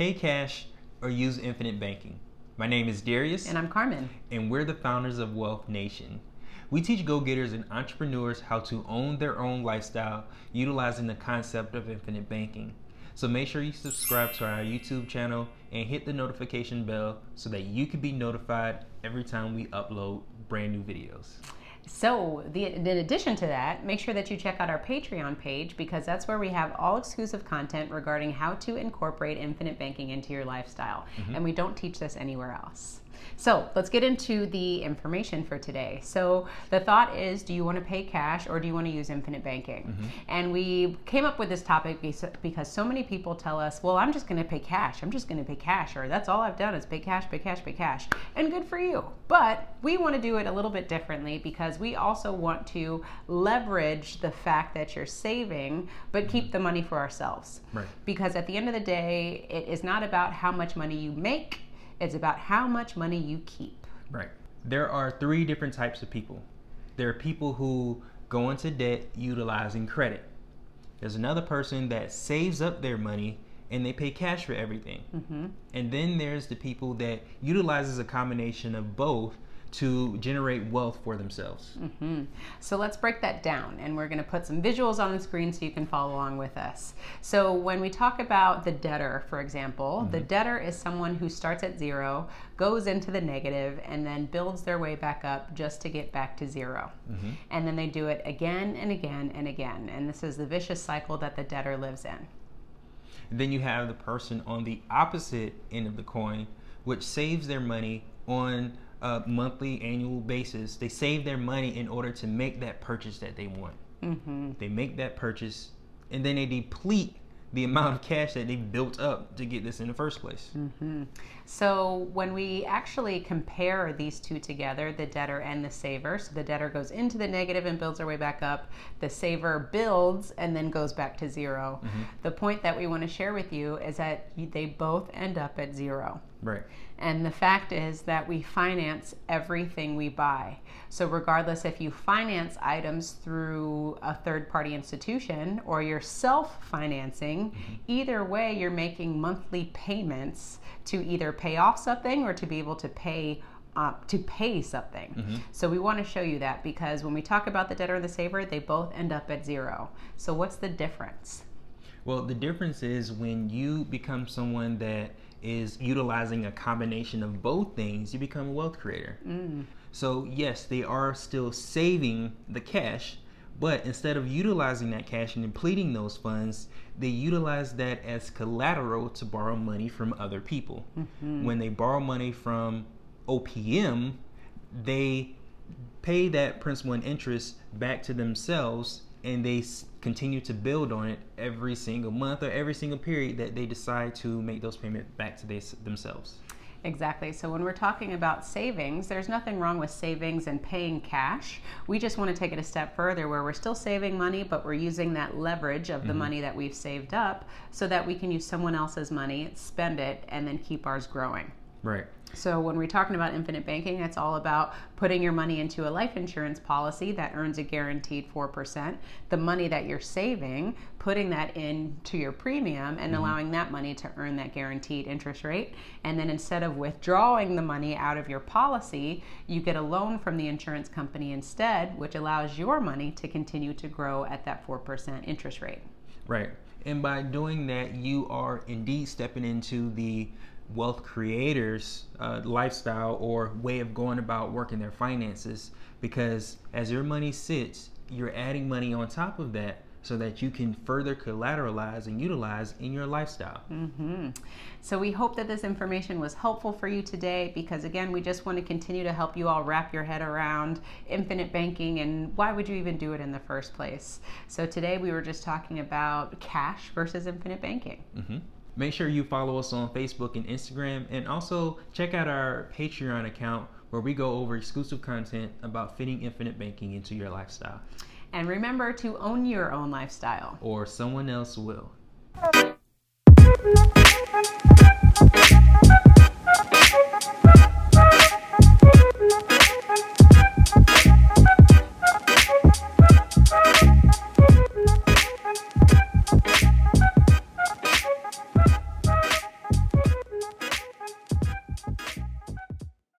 pay cash, or use infinite banking. My name is Darius. And I'm Carmen. And we're the founders of Wealth Nation. We teach go getters and entrepreneurs how to own their own lifestyle utilizing the concept of infinite banking. So make sure you subscribe to our YouTube channel and hit the notification bell so that you can be notified every time we upload brand new videos. So, the, in addition to that, make sure that you check out our Patreon page because that's where we have all exclusive content regarding how to incorporate infinite banking into your lifestyle. Mm-hmm. And we don't teach this anywhere else. So let's get into the information for today. So the thought is do you want to pay cash or do you want to use infinite banking? Mm-hmm. And we came up with this topic because so many people tell us, well, I'm just going to pay cash. I'm just going to pay cash, or that's all I've done is pay cash, pay cash, pay cash. And good for you. But we want to do it a little bit differently because we also want to leverage the fact that you're saving, but keep mm-hmm. the money for ourselves. Right. Because at the end of the day, it is not about how much money you make it's about how much money you keep. Right. There are three different types of people. There are people who go into debt utilizing credit. There's another person that saves up their money and they pay cash for everything. Mm-hmm. And then there's the people that utilizes a combination of both to generate wealth for themselves. Mm-hmm. So let's break that down, and we're going to put some visuals on the screen so you can follow along with us. So when we talk about the debtor, for example, mm-hmm. the debtor is someone who starts at zero, goes into the negative, and then builds their way back up just to get back to 0 mm-hmm. And then they do it again and again and again. And this is the vicious cycle that the debtor lives in. then you have the person on the opposite end of the coin, which saves their money on a monthly, annual basis. They save their money in order to make that purchase that they want. Mm-hmm. They make that purchase and then they deplete the amount of cash that they built up to get this in the first place. Mm-hmm. So when we actually compare these two together, the debtor and the saver, so the debtor goes into the negative and builds their way back up, the saver builds and then goes back to 0 mm-hmm. The point that we want to share with you is that they both end up at zero. Right. And the fact is that we finance everything we buy. So, regardless if you finance items through a third party institution or you're self financing, mm-hmm. either way, you're making monthly payments to either pay off something or to be able to pay uh, to pay something. Mm-hmm. So we want to show you that because when we talk about the debtor and the saver, they both end up at zero. So what's the difference? Well, the difference is when you become someone that is utilizing a combination of both things, you become a wealth creator. Mm. So, yes, they are still saving the cash, but instead of utilizing that cash and depleting those funds, they utilize that as collateral to borrow money from other people. Mm-hmm. When they borrow money from OPM, they pay that principal and interest back to themselves and they continue to build on it every single month or every single period that they decide to make those payments back to they, themselves. Exactly. So when we're talking about savings, there's nothing wrong with savings and paying cash. We just want to take it a step further where we're still saving money, but we're using that leverage of the mm-hmm. money that we've saved up so that we can use someone else's money, spend it, and then keep ours growing. Right. So when we're talking about infinite banking, it's all about putting your money into a life insurance policy that earns a guaranteed 4%, the money that you're saving, putting that into your premium and mm-hmm. allowing that money to earn that guaranteed interest rate. And then instead of withdrawing the money out of your policy, you get a loan from the insurance company instead, which allows your money to continue to grow at that 4% interest rate. Right. And by doing that, you are indeed stepping into the wealth creators uh, lifestyle or way of going about working their finances because as your money sits you're adding money on top of that so that you can further collateralize and utilize in your lifestyle. Mm-hmm. So, we hope that this information was helpful for you today because, again, we just want to continue to help you all wrap your head around infinite banking and why would you even do it in the first place. So, today we were just talking about cash versus infinite banking. Mm-hmm. Make sure you follow us on Facebook and Instagram, and also check out our Patreon account where we go over exclusive content about fitting infinite banking into your lifestyle. And remember to own your own lifestyle, or someone else will.